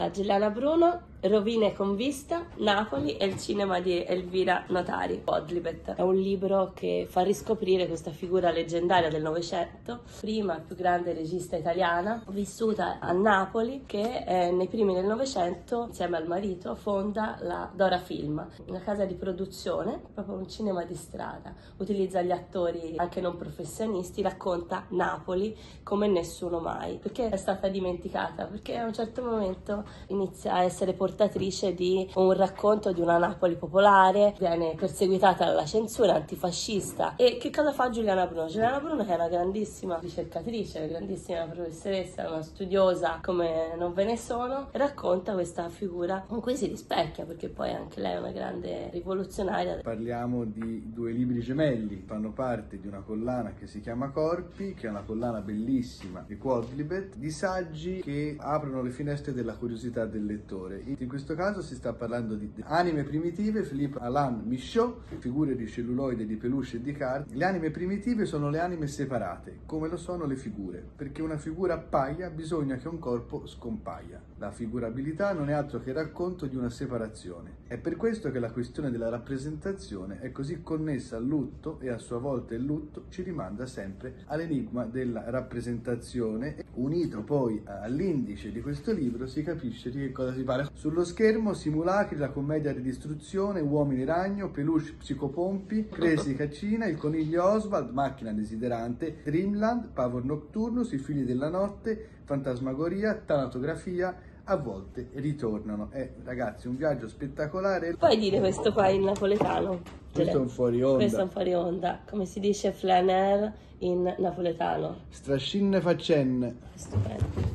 La Giuliana Bruno, Rovine con vista, Napoli e il cinema di Elvira Notari, Podlibet. È un libro che fa riscoprire questa figura leggendaria del Novecento, prima più grande regista italiana, vissuta a Napoli, che eh, nei primi del Novecento, insieme al marito, fonda la Dora Film, una casa di produzione, proprio un cinema di strada. Utilizza gli attori anche non professionisti, racconta Napoli come nessuno mai, perché è stata dimenticata, perché a un certo momento inizia a essere portatrice di un racconto di una Napoli popolare, viene perseguitata dalla censura antifascista. E che cosa fa Giuliana Bruno? Giuliana Bruno che è una grandissima ricercatrice, una grandissima professoressa, una studiosa come non ve ne sono, racconta questa figura con cui si rispecchia, perché poi anche lei è una grande rivoluzionaria. Parliamo di due libri gemelli, fanno parte di una collana che si chiama Corpi, che è una collana bellissima di Quadlibet, di saggi che aprono le finestre della curiosità del lettore. In questo caso si sta parlando di anime primitive, Philippe Alain Michaud, figure di celluloide, di peluche e di carte. Le anime primitive sono le anime separate, come lo sono le figure, perché una figura appaia bisogna che un corpo scompaia. La figurabilità non è altro che il racconto di una separazione. È per questo che la questione della rappresentazione è così connessa al lutto e a sua volta il lutto ci rimanda sempre all'enigma della rappresentazione. Unito poi all'indice di questo libro si capisce di che cosa si parla. Sullo schermo simulacri, la commedia di distruzione, uomini ragno, peluche psicopompi, Crazy Caccina, il coniglio Oswald, macchina desiderante, Dreamland, Pavor Nocturnus, i figli della notte, fantasmagoria, tanatografia, a volte ritornano. È ragazzi un viaggio spettacolare. Puoi dire questo qua in napoletano? Questo è un fuori onda. Questo è un fuori onda, come si dice flaner in napoletano. Strascinne faccenne. Stupendo.